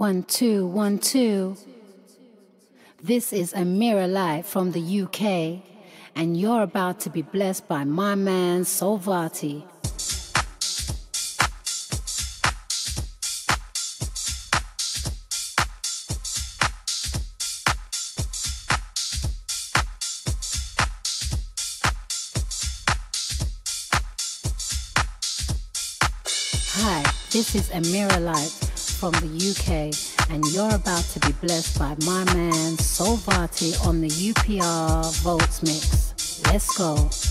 One, two, one, two. This is Amira Live from the UK, and you're about to be blessed by my man Soul Varti. Hi, this is Amira Live from the UK, and you're about to be blessed by my man Soul Varti on the UPR Vaults Mix. Let's go.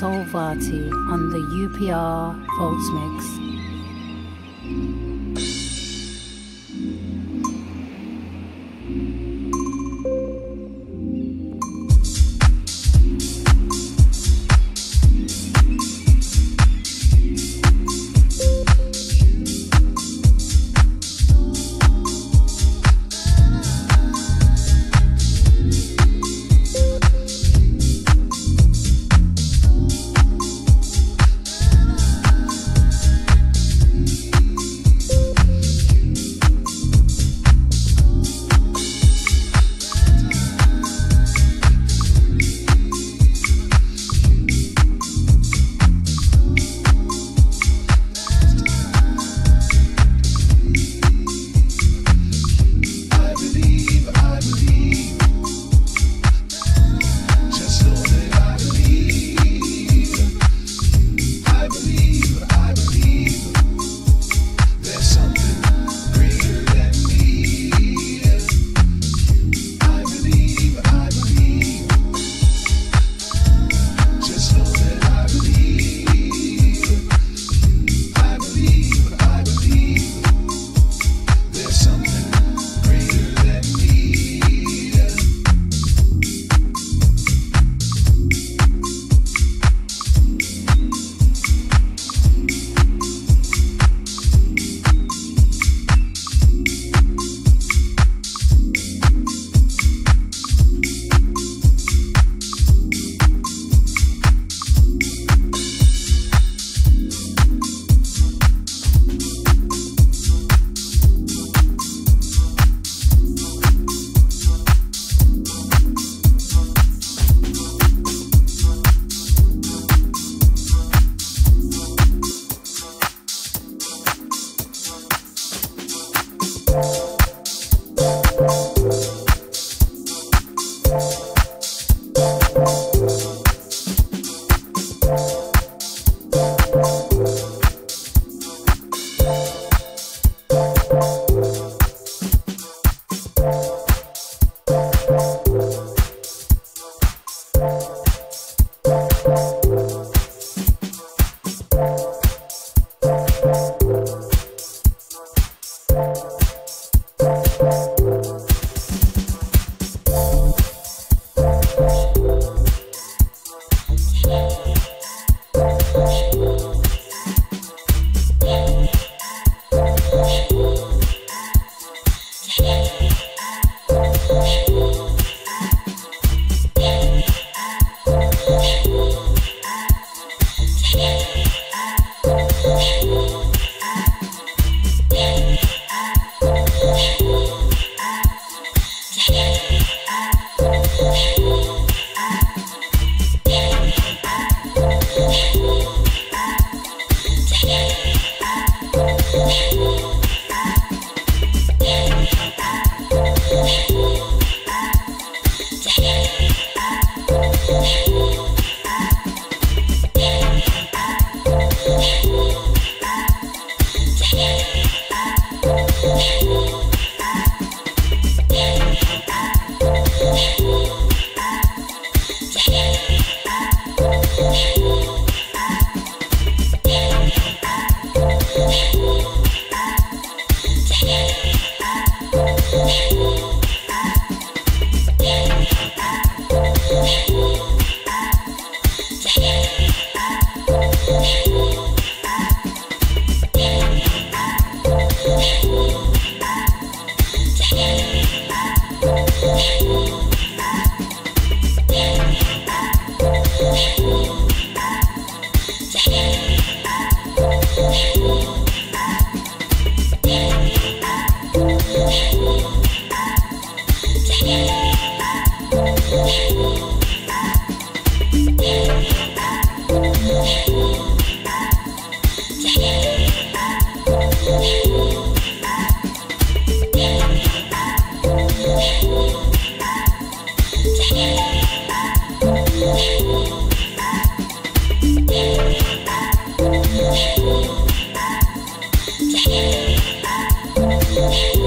Mix on the UPR on Thank you.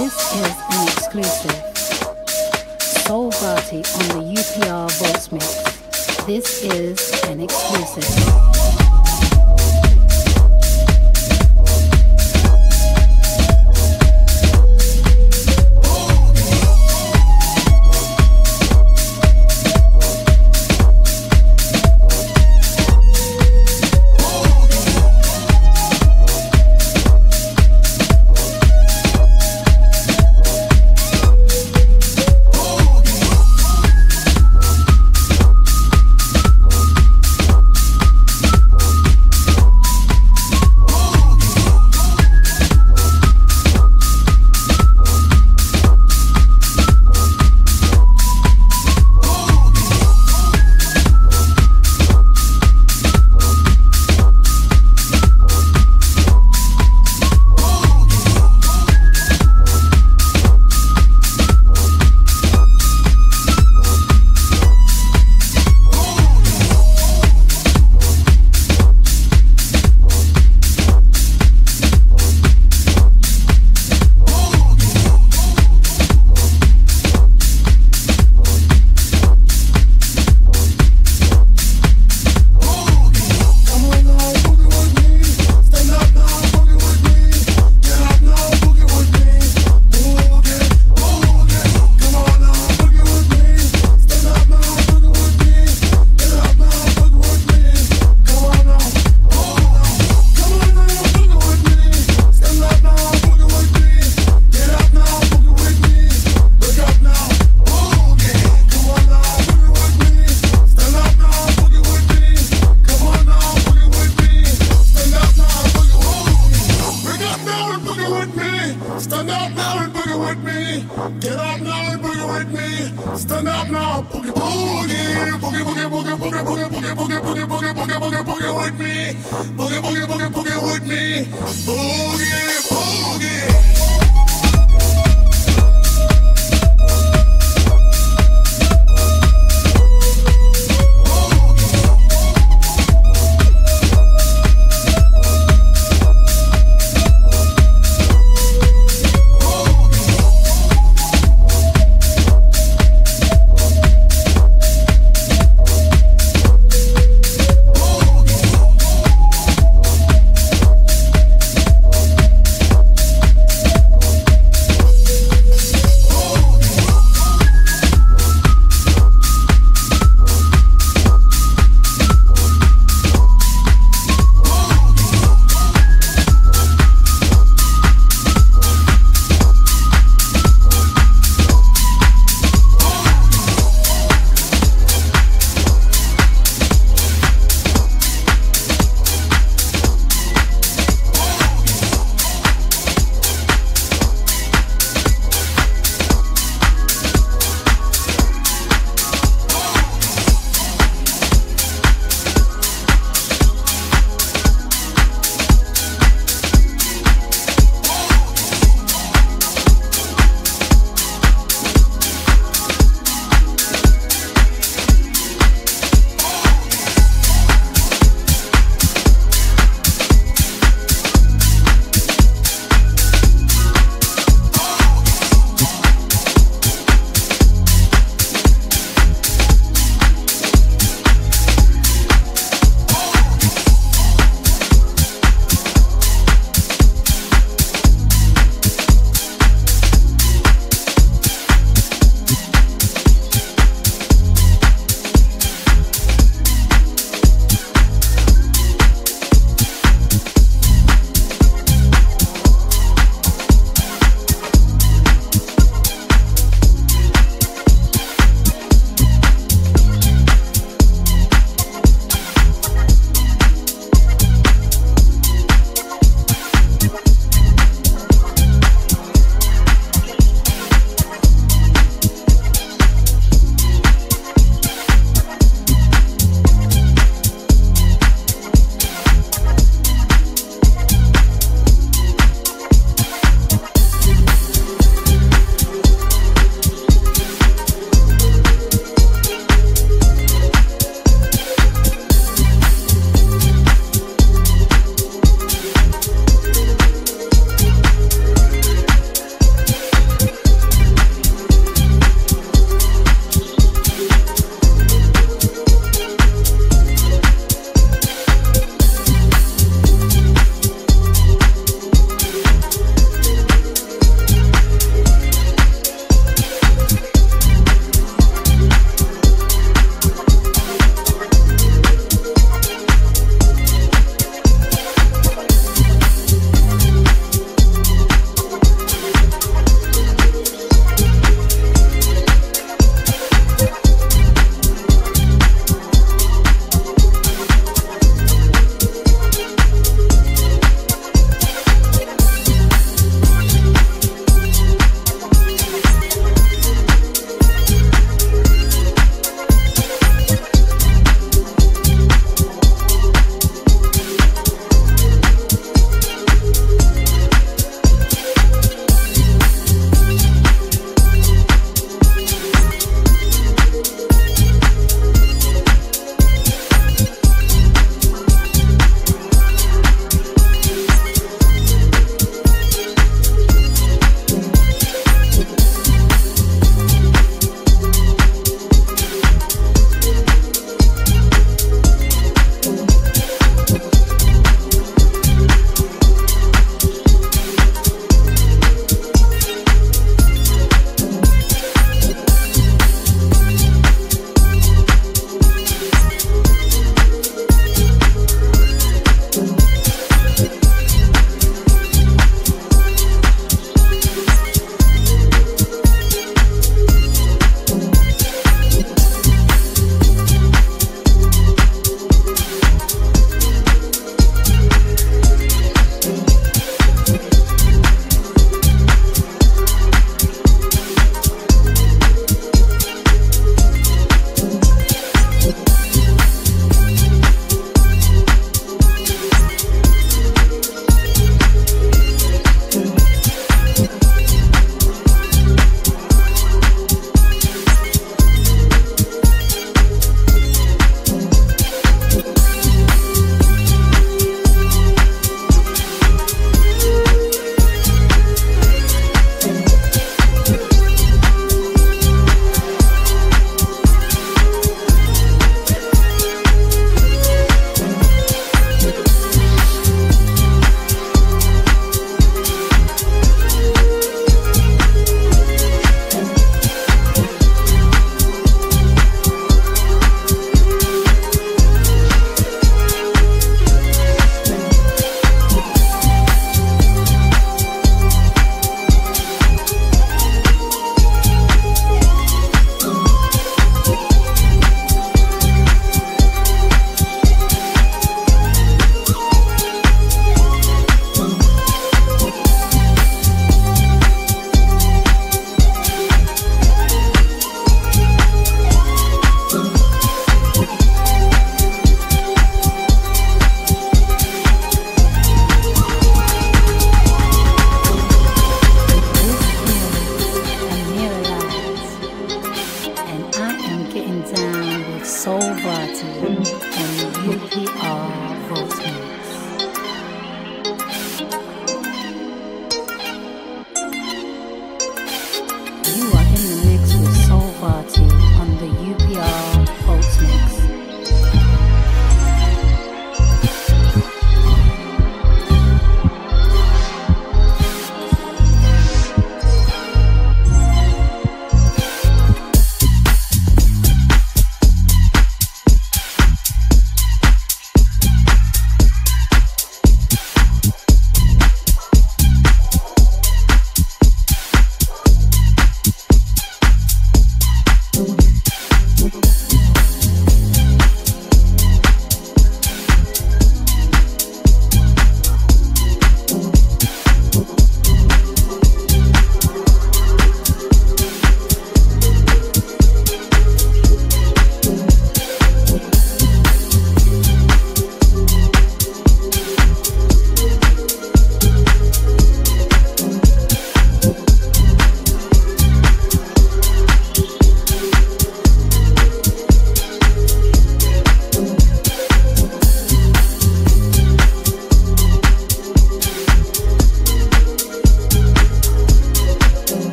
This is an exclusive. Soul Varti on the UPR Vaults Mix. This is an exclusive. Get up now and boogie with me. Stand up now, boogie boogie. Boogie boogie boogie boogie boogie boogie boogie boogie boogie boogie boogie boogie with me. Boogie boogie boogie boogie with me. Boogie boogie.